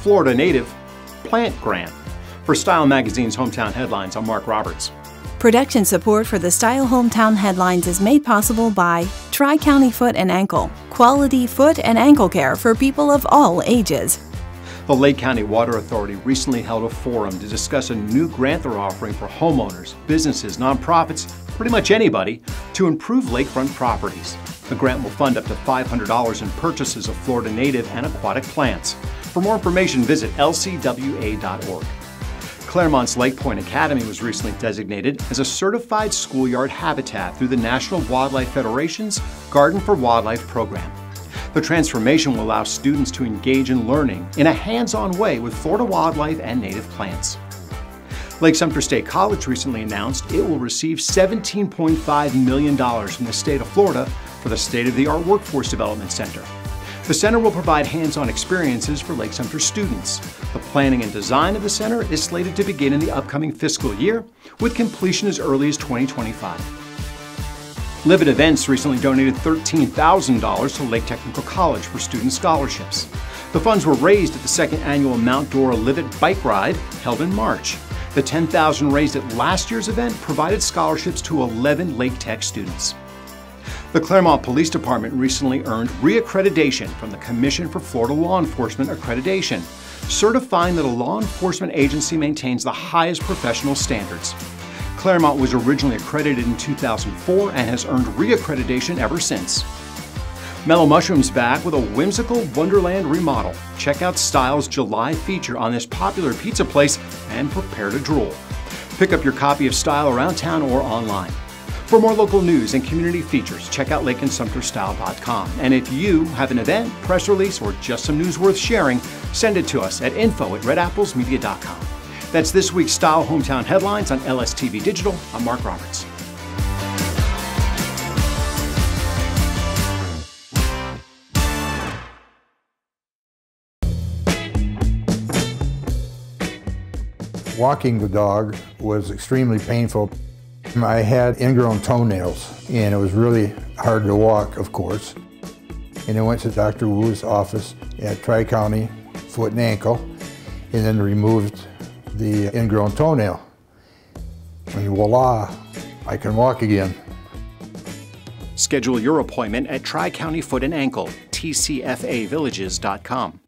Florida native plant grant. For Style Magazine's Hometown Headlines, I'm Mark Roberts. Production support for the Style Hometown Headlines is made possible by Tri County Foot and Ankle, quality foot and ankle care for people of all ages. The Lake County Water Authority recently held a forum to discuss a new grant they're offering for homeowners, businesses, nonprofits, pretty much anybody, to improve lakefront properties. The grant will fund up to $500 in purchases of Florida native and aquatic plants. For more information, visit lcwa.org. Clermont's Lake Pointe Academy was recently designated as a certified schoolyard habitat through the National Wildlife Federation's Garden for Wildlife program. The transformation will allow students to engage in learning in a hands-on way with Florida wildlife and native plants. Lake Sumter State College recently announced it will receive $17.5 million from the state of Florida for the state-of-the-art Workforce Development Center. The center will provide hands-on experiences for Lake Sumter students. The planning and design of the center is slated to begin in the upcoming fiscal year, with completion as early as 2025. Livet Events recently donated $13,000 to Lake Technical College for student scholarships. The funds were raised at the second annual Mount Dora Livet Bike Ride held in March. The $10,000 raised at last year's event provided scholarships to 11 Lake Tech students. The Clermont Police Department recently earned reaccreditation from the Commission for Florida Law Enforcement Accreditation, certifying that a law enforcement agency maintains the highest professional standards. Clermont was originally accredited in 2004 and has earned reaccreditation ever since. Mellow Mushroom's back with a whimsical Wonderland remodel. Check out Style's July feature on this popular pizza place and prepare to drool. Pick up your copy of Style around town or online. For more local news and community features, check out LakeandSumterStyle.com. And if you have an event, press release, or just some news worth sharing, send it to us at info at redapplesmedia.com. That's this week's Style Hometown Headlines on LSTV Digital. I'm Mark Roberts. Walking the dog was extremely painful. I had ingrown toenails and it was really hard to walk, of course. And I went to Dr. Wu's office at Tri-County Foot and Ankle and then removed the ingrown toenail. And voila, I can walk again. Schedule your appointment at Tri County Foot and Ankle, tcfavillages.com.